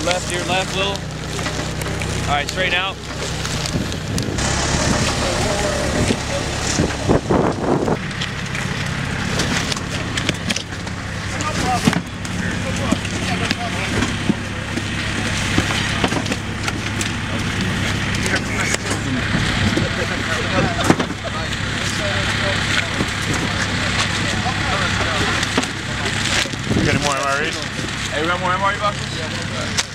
left, your left little. All right, straighten out. Got any more MREs? Hey, we got more MRE boxes?